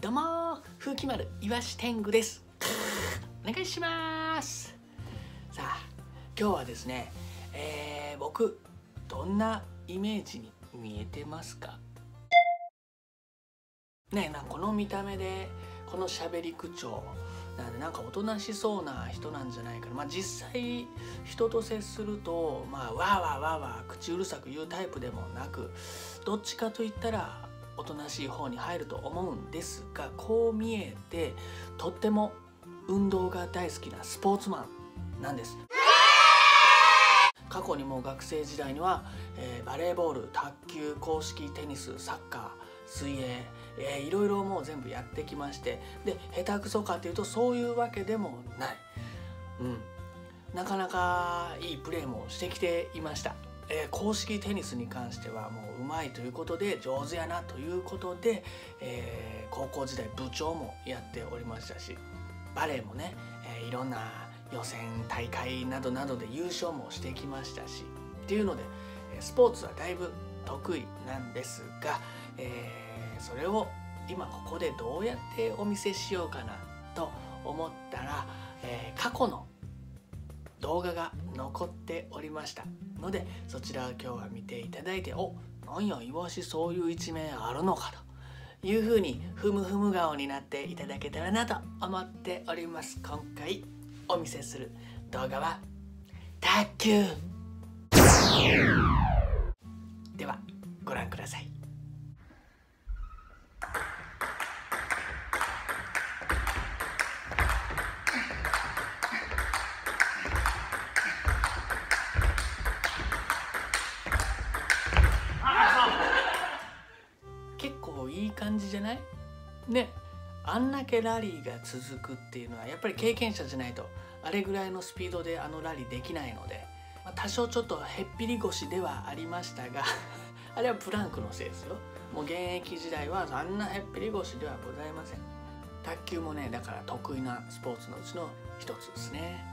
どうも風紀丸いわし天狗です。お願いします。さあ今日はですね、えー、僕どんなイメージに見えてますか？ねなこの見た目でこの喋り口調なんでなんかおとなしそうな人なんじゃないかな。まあ実際人と接するとまあわーわーわーわー口うるさく言うタイプでもなくどっちかといったらおとなしい方に入ると思うんですがこう見えてとっても運動が大好きなスポーツマンなんです。過去にも学生時代には、えー、バレーボール卓球公式テニスサッカー水泳、えー、いろいろもう全部やってきましてで下手くそかっていうとそういうわけでもない、うん、なかなかいいプレーもしてきていました。えー、公式テニスに関してはもううまいということで上手やなということで、えー、高校時代部長もやっておりましたしバレーもね、えー、いろんな予選大会などなどで優勝もしてきましたしっていうのでスポーツはだいぶ得意なんですが、えー、それを今ここでどうやってお見せしようかなと思ったら、え、過去の動画が残っておりました。のでそちらを今日は見ていただいておなんやイワシそういう一面あるのかというふうにふむふむ顔になっていただけたらなと思っております。今回お見せする動画は卓球。ではご覧ください。感じじゃない？ね。あんだけラリーが続くっていうのはやっぱり経験者じゃないとあれぐらいのスピードであのラリーできないので、まあ、多少ちょっとへっぴり腰ではありましたが あれはプランクのせいですよ。もう現役時代はあんなへっぴり腰ではございません。卓球もねだから得意なスポーツのうちの一つですね。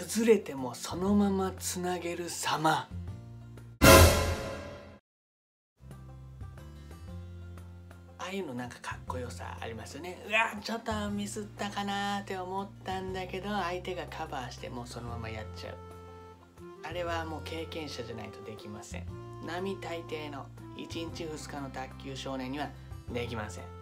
崩れてもそのままつなげる様。ああいうのなんかかっこよさありますよね。うわちょっとミスったかなって思ったんだけど相手がカバーしてもうそのままやっちゃう。あれはもう経験者じゃないとできません。並大抵の1日2日の卓球少年にはできません。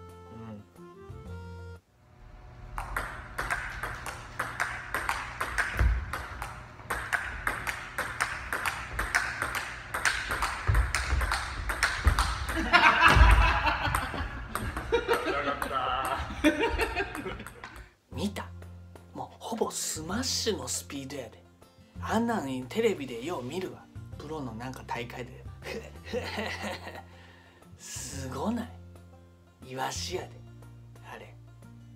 スマッシュのスピードやで。あんなのにテレビでよう見るわ。プロのなんか大会で。すごない。岩瀬やで。あれ。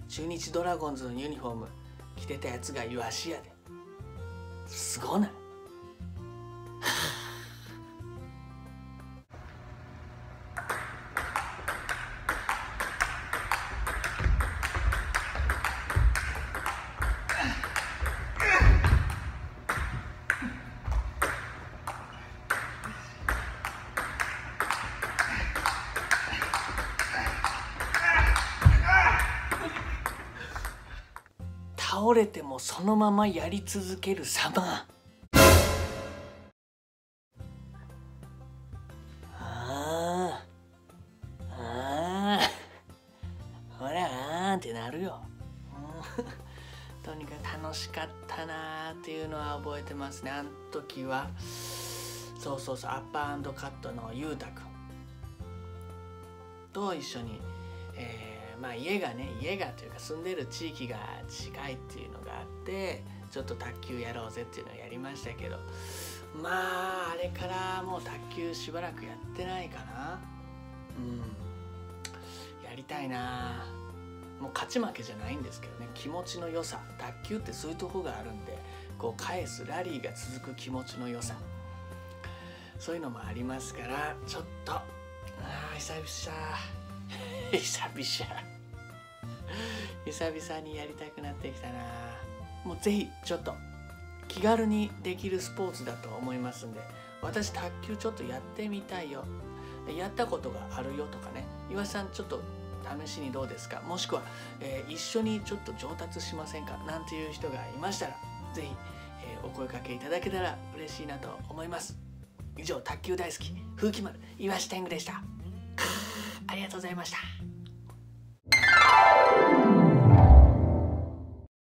中日ドラゴンズのユニフォーム。着てたやつが岩瀬やで。すごない。倒れてもそのままやり続ける様ああほらあーってなるよ、とにかく楽しかったなーっていうのは覚えてますね。あの時は。そうそうそう。アッパーカットのゆうたくん。と一緒に、えーまあ家がね家がというか住んでる地域が近いっていうのがあってちょっと卓球やろうぜっていうのをやりましたけどまああれからもう卓球しばらくやってないかな。うん。やりたいな。もう勝ち負けじゃないんですけどね。気持ちの良さ。卓球ってそういうとこがあるんでこう返すラリーが続く気持ちの良さ。そういうのもありますからちょっと。あー久々。久々。久々にやりたくなってきたな。もうぜひちょっと気軽にできるスポーツだと思いますんで。私卓球ちょっとやってみたいよ。やったことがあるよとかね。岩井さんちょっと試しにどうですか？もしくは、えー一緒にちょっと上達しませんか？なんていう人がいましたらぜひ、えーお声かけいただけたら嬉しいなと思います。以上卓球大好き風紀丸岩下天狗でした。ありがとうございました。